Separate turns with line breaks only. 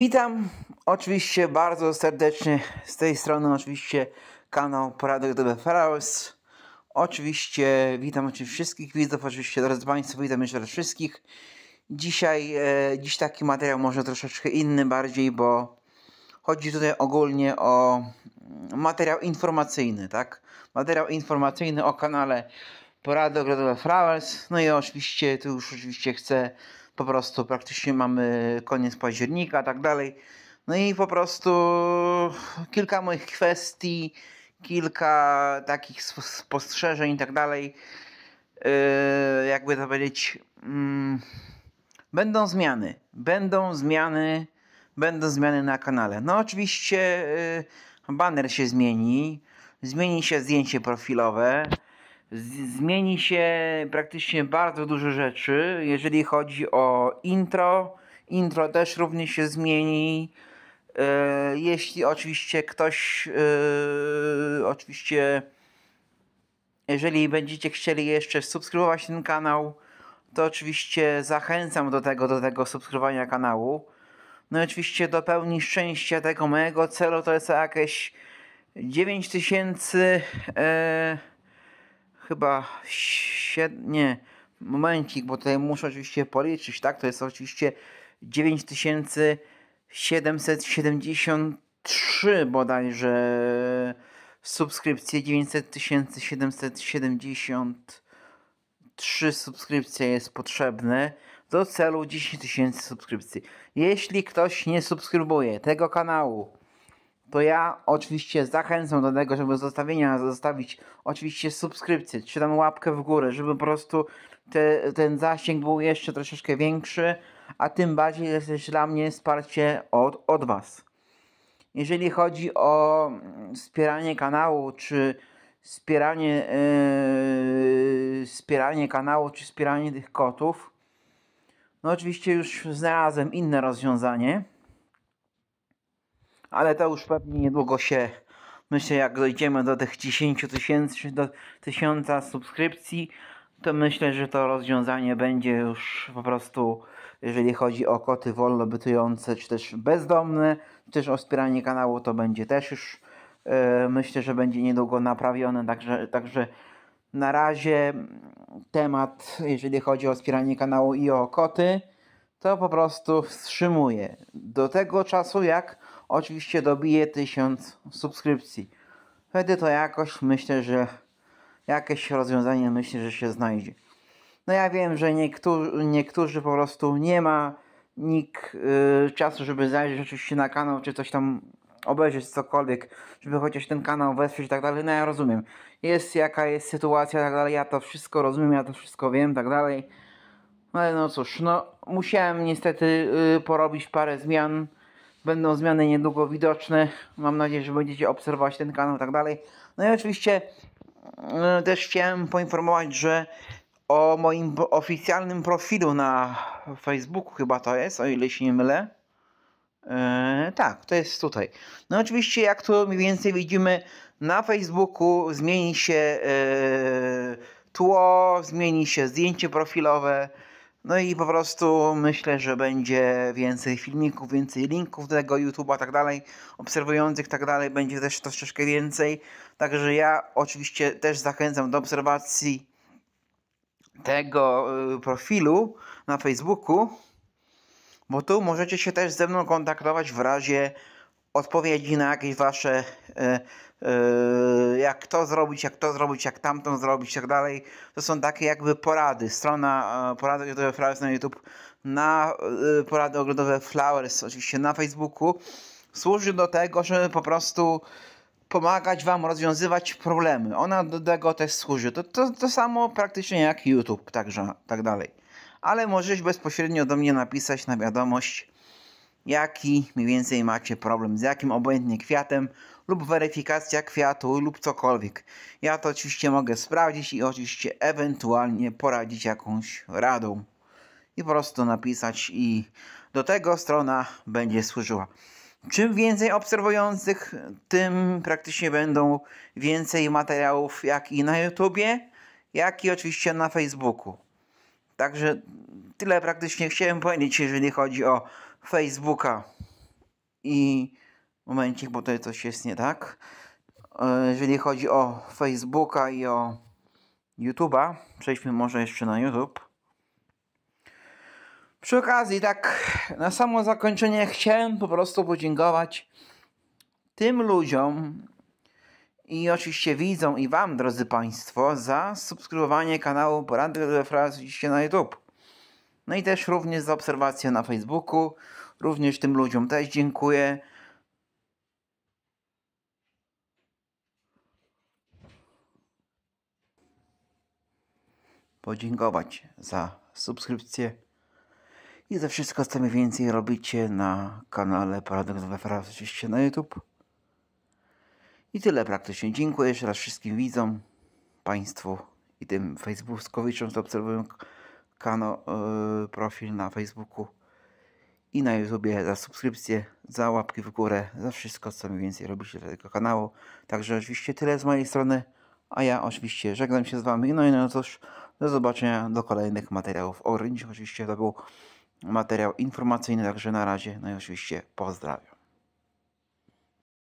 Witam oczywiście bardzo serdecznie z tej strony oczywiście kanał Poradek do Flowers. Oczywiście witam oczywiście wszystkich widzów, oczywiście drodzy Państwo, witam jeszcze raz wszystkich. Dzisiaj, e, dziś taki materiał może troszeczkę inny bardziej, bo chodzi tutaj ogólnie o materiał informacyjny, tak? Materiał informacyjny o kanale Porady Ogrodowe Flowers. No i oczywiście tu już oczywiście chcę po prostu praktycznie mamy koniec października, tak dalej. No i po prostu kilka moich kwestii, kilka takich spostrzeżeń i tak dalej. Yy, jakby to powiedzieć, yy, będą zmiany. Będą zmiany, będą zmiany na kanale. No oczywiście yy, banner się zmieni, zmieni się zdjęcie profilowe zmieni się praktycznie bardzo dużo rzeczy, jeżeli chodzi o intro. Intro też również się zmieni. E, jeśli oczywiście ktoś, e, oczywiście, jeżeli będziecie chcieli jeszcze subskrybować ten kanał, to oczywiście zachęcam do tego, do tego subskrybowania kanału. No i oczywiście do pełni szczęścia tego mojego celu to jest jakieś 9000 e, chyba 7, nie, momencik, bo tutaj muszę oczywiście policzyć, tak, to jest oczywiście 9773 bodajże subskrypcje, 900 773 subskrypcje jest potrzebne do celu 10 tysięcy subskrypcji. Jeśli ktoś nie subskrybuje tego kanału, to ja oczywiście zachęcam do tego, żeby zostawienia, zostawić oczywiście subskrypcję, czy tam łapkę w górę, żeby po prostu te, ten zasięg był jeszcze troszeczkę większy, a tym bardziej jest też dla mnie wsparcie od, od Was. Jeżeli chodzi o wspieranie kanału, czy wspieranie, yy, wspieranie kanału, czy wspieranie tych kotów, no oczywiście już znalazłem inne rozwiązanie ale to już pewnie niedługo się, myślę, jak dojdziemy do tych 10 tysięcy, do 1000 subskrypcji, to myślę, że to rozwiązanie będzie już po prostu, jeżeli chodzi o koty wolno bytujące, czy też bezdomne, czy też o wspieranie kanału, to będzie też już, yy, myślę, że będzie niedługo naprawione, także, także na razie temat, jeżeli chodzi o wspieranie kanału i o koty, to po prostu wstrzymuję. Do tego czasu, jak oczywiście dobije 1000 subskrypcji. Wtedy to jakoś myślę, że jakieś rozwiązanie myślę, że się znajdzie. No ja wiem, że niektórzy, niektórzy po prostu nie ma nikt yy, czasu, żeby zajrzeć oczywiście na kanał, czy coś tam obejrzeć cokolwiek, żeby chociaż ten kanał wesprzeć i tak dalej. No ja rozumiem. Jest jaka jest sytuacja, tak dalej. Ja to wszystko rozumiem, ja to wszystko wiem, tak dalej. Ale no cóż, no musiałem niestety yy, porobić parę zmian Będą zmiany niedługo widoczne. Mam nadzieję, że będziecie obserwować ten kanał i tak dalej. No i oczywiście e, też chciałem poinformować, że o moim oficjalnym profilu na Facebooku chyba to jest, o ile się nie mylę. Eee, tak, to jest tutaj. No oczywiście jak tu mniej więcej widzimy na Facebooku zmieni się e, tło, zmieni się zdjęcie profilowe, no i po prostu myślę, że będzie więcej filmików, więcej linków do tego YouTube'a, tak dalej, obserwujących, tak dalej, będzie też troszeczkę więcej. Także ja oczywiście też zachęcam do obserwacji tego y, profilu na Facebooku, bo tu możecie się też ze mną kontaktować w razie odpowiedzi na jakieś wasze e, e, jak to zrobić, jak to zrobić, jak tamtą zrobić, tak dalej. To są takie jakby porady. Strona e, porady ogrodowe Flowers na YouTube, na porady ogrodowe Flowers oczywiście na Facebooku służy do tego, żeby po prostu pomagać Wam rozwiązywać problemy. Ona do tego też służy. To, to, to samo praktycznie jak YouTube, także tak dalej. Ale możesz bezpośrednio do mnie napisać na wiadomość jaki mniej więcej macie problem, z jakim obojętnie kwiatem lub weryfikacja kwiatu lub cokolwiek. Ja to oczywiście mogę sprawdzić i oczywiście ewentualnie poradzić jakąś radą i po prostu napisać i do tego strona będzie służyła. Czym więcej obserwujących, tym praktycznie będą więcej materiałów jak i na YouTubie, jak i oczywiście na Facebooku. Także tyle praktycznie chciałem powiedzieć, jeżeli chodzi o Facebooka. I momencik, bo tutaj coś jest nie tak. E, Jeżeli chodzi o Facebooka i o YouTube'a, przejdźmy może jeszcze na YouTube. Przy okazji, tak na samo zakończenie chciałem po prostu podziękować tym ludziom i oczywiście widzom i wam, drodzy Państwo, za subskrybowanie kanału Porantek we Franciszcie na YouTube. No i też również za obserwację na Facebooku. Również tym ludziom też dziękuję. Podziękować za subskrypcję i za wszystko, co mniej więcej robicie na kanale Paradoks we Francii, oczywiście na YouTube. I tyle praktycznie. Dziękuję jeszcze raz wszystkim widzom, Państwu i tym Facebookowiczom, co obserwują kanał, yy, profil na Facebooku i na YouTubie za subskrypcję, za łapki w górę, za wszystko, co mniej więcej robicie dla tego kanału. Także oczywiście tyle z mojej strony, a ja oczywiście żegnam się z Wami. No i no cóż, do zobaczenia do kolejnych materiałów o rynku. Oczywiście to był materiał informacyjny, także na razie, no i oczywiście pozdrawiam.